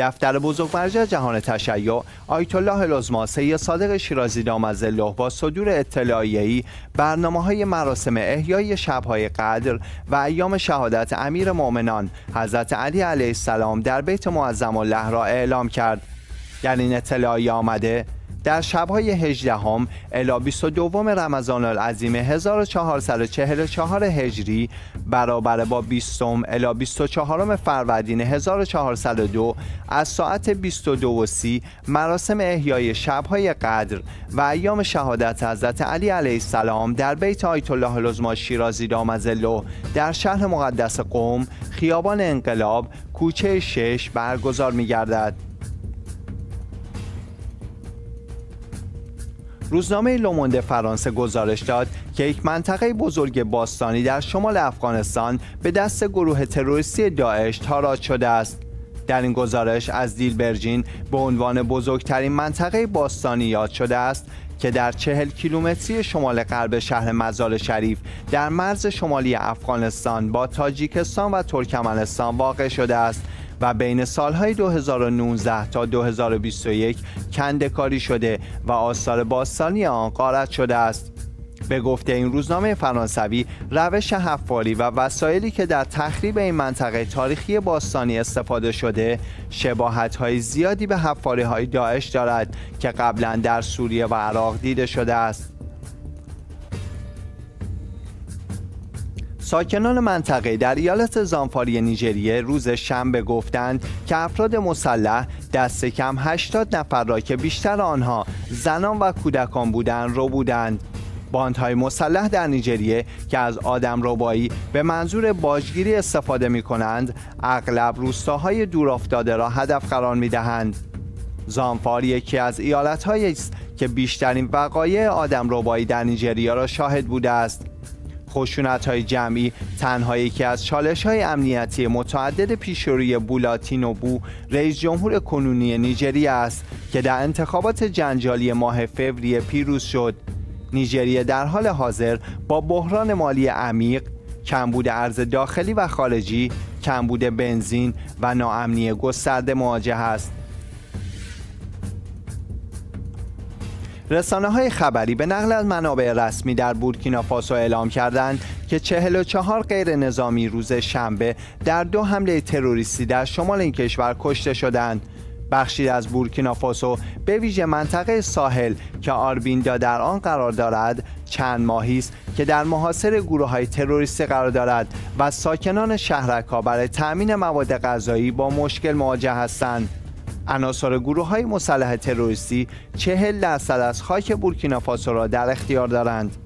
دفتر بزرگمرج جهان تشیع آیت الله العظما سید صادق شیرازی دامزله با صدور اطلاعیه‌ای برنامه های مراسم احیای شبهای قدر و ایام شهادت امیر مؤمنان حضرت علی علیه السلام در بیت معظم الله را اعلام کرد. در این اطلاعیه آمده در شبهای 18 هم الا 22 رمضان العظیم 1444 هجری برابر با 20 الا 24 فروردین 1402 از ساعت 22 و 30 مراسم احیای شبهای قدر و ایام شهادت حضرت علی علیه السلام در بیت آیت الله العظما شیرازی دامزلو در شهر مقدس قوم خیابان انقلاب کوچه شش برگزار می گردد. روزنامه لومونده فرانسه گزارش داد که یک منطقه بزرگ باستانی در شمال افغانستان به دست گروه تروریستی داعش تاراج شده است. در این گزارش از دیل برجین به عنوان بزرگترین منطقه باستانی یاد شده است که در چهل کیلومتری شمال غرب شهر مزار شریف در مرز شمالی افغانستان با تاجیکستان و ترکمنستان واقع شده است. و بین سالهای 2019 تا 2021 کندکاری شده و آثار باستانی آن غارت شده است. به گفته این روزنامه فرانسوی روش حفاری و وسایلی که در تخریب این منطقه تاریخی باستانی استفاده شده شباهت های زیادی به حفاری های داعش دارد که قبلا در سوریه و عراق دیده شده است. ساکنان منطقه در ایالت زانفاری نیجریه روز شنبه گفتند که افراد مسلح دست کم 80 نفر را که بیشتر آنها زنان و کودکان بودند رو بودند. باندهای مسلح در نیجریه که از آدم ربایی به منظور باجگیری استفاده می کنند اغلب روستاهای دورافتاده را هدف قرار می دهند. زانفار یکی از ایالتهایی است که بیشترین وقایع آدم ربایی در نیجریه را شاهد بوده است. خشونت های جمعی تنها یکی از چالش های امنیتی متعدد پیشروی بو رئیس جمهور کنونی نیجریه است که در انتخابات جنجالی ماه فوریه پیروز شد. نیجریه در حال حاضر با بحران مالی عمیق کمبود ارز داخلی و خارجی کمبود بنزین و ناامنی گسترده مواجه است. رسانه های خبری به نقل از منابع رسمی در بورکینافاسو اعلام کردند که 44 غیر نظامی روز شنبه در دو حمله تروریستی در شمال این کشور کشته شدند. بخشی از بورکینافاسو به ویژه منطقه ساحل که آربیندا در آن قرار دارد چند ماهی است که در محاصر گروه های تروریستی قرار دارد و ساکنان شهرک ها برای تأمین مواد غذایی با مشکل مواجه هستند. عناصر گروه های مسلح تروریستی چهل درصد از خاک بورکینافاسو را در اختیار دارند.